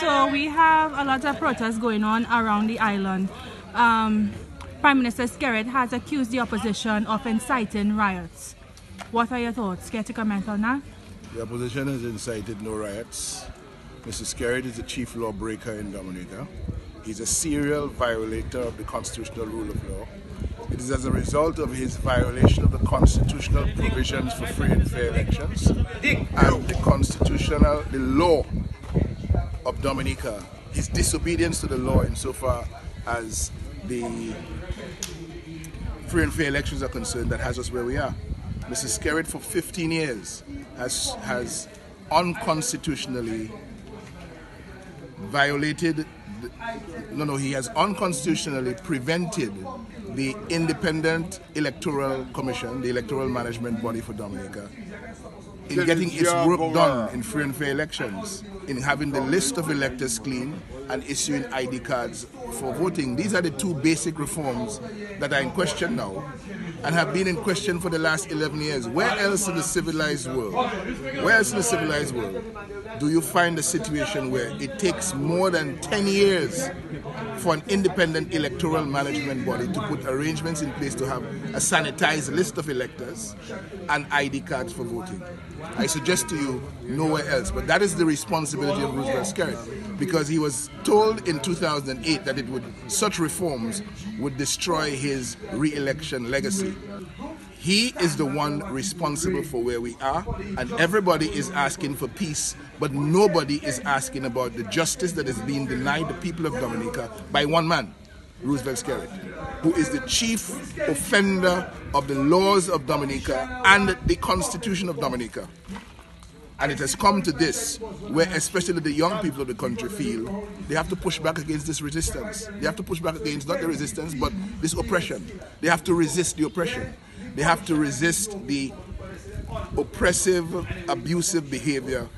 So we have a lot of protests going on around the island. Um, Prime Minister Skerrit has accused the opposition of inciting riots. What are your thoughts? Care to comment on that? The opposition has incited no riots. Mr. Skerrit is the chief lawbreaker in Dominica. He's a serial violator of the constitutional rule of law. It is as a result of his violation of the constitutional provisions for free and fair elections and the constitutional, the law of Dominica, his disobedience to the law insofar as the free and fair elections are concerned that has us where we are. Mr. Skerrit for 15 years has, has unconstitutionally violated, no, no, he has unconstitutionally prevented the Independent Electoral Commission, the electoral management body for Dominica, in getting its work done in free and fair elections, in having the list of electors clean and issuing ID cards for voting. These are the two basic reforms that are in question now and have been in question for the last 11 years. Where else in the civilized world, where else in the civilized world do you find a situation where it takes more than 10 years for an independent electoral management body to put arrangements in place to have a sanitized list of electors and ID cards for voting? I suggest to you nowhere else, but that is the responsibility of Roosevelt Skerrit because he was told in 2008 that it would such reforms would destroy his re-election legacy. He is the one responsible for where we are, and everybody is asking for peace, but nobody is asking about the justice that is being denied the people of Dominica by one man, Roosevelt Skerrit, who is the chief offender of the laws of Dominica and the Constitution of Dominica. And it has come to this, where especially the young people of the country feel they have to push back against this resistance. They have to push back against not the resistance, but this oppression. They have to resist the oppression. They have to resist the oppressive, abusive behavior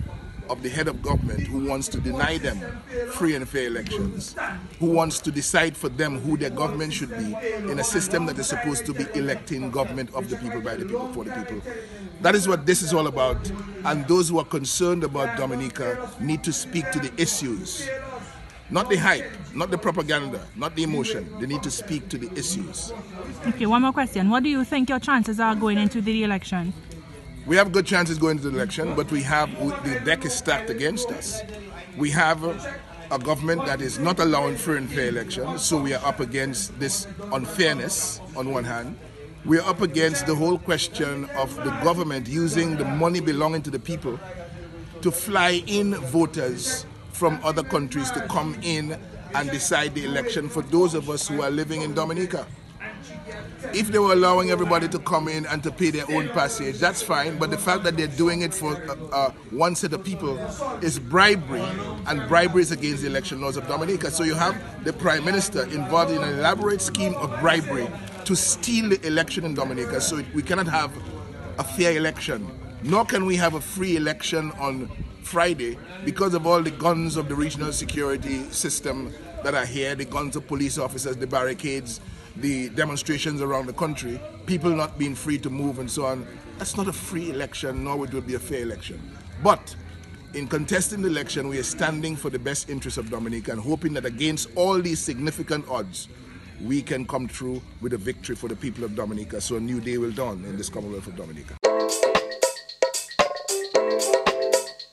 of the head of government who wants to deny them free and fair elections, who wants to decide for them who their government should be in a system that is supposed to be electing government of the people, by the people, for the people. That is what this is all about. And those who are concerned about Dominica need to speak to the issues. Not the hype, not the propaganda, not the emotion. They need to speak to the issues. Okay, one more question. What do you think your chances are going into the election? We have good chances going to the election, but we have the deck is stacked against us. We have a government that is not allowing free and fair elections, so we are up against this unfairness on one hand. We are up against the whole question of the government using the money belonging to the people to fly in voters from other countries to come in and decide the election for those of us who are living in Dominica. If they were allowing everybody to come in and to pay their own passage, that's fine. But the fact that they're doing it for uh, uh, one set of people is bribery, and bribery is against the election laws of Dominica. So you have the Prime Minister involved in an elaborate scheme of bribery to steal the election in Dominica. So we cannot have a fair election, nor can we have a free election on Friday because of all the guns of the regional security system that are here, the guns of police officers, the barricades, the demonstrations around the country, people not being free to move and so on. That's not a free election, nor would it be a fair election. But in contesting the election, we are standing for the best interests of Dominica and hoping that against all these significant odds, we can come through with a victory for the people of Dominica. So a new day will dawn in this Commonwealth of Dominica.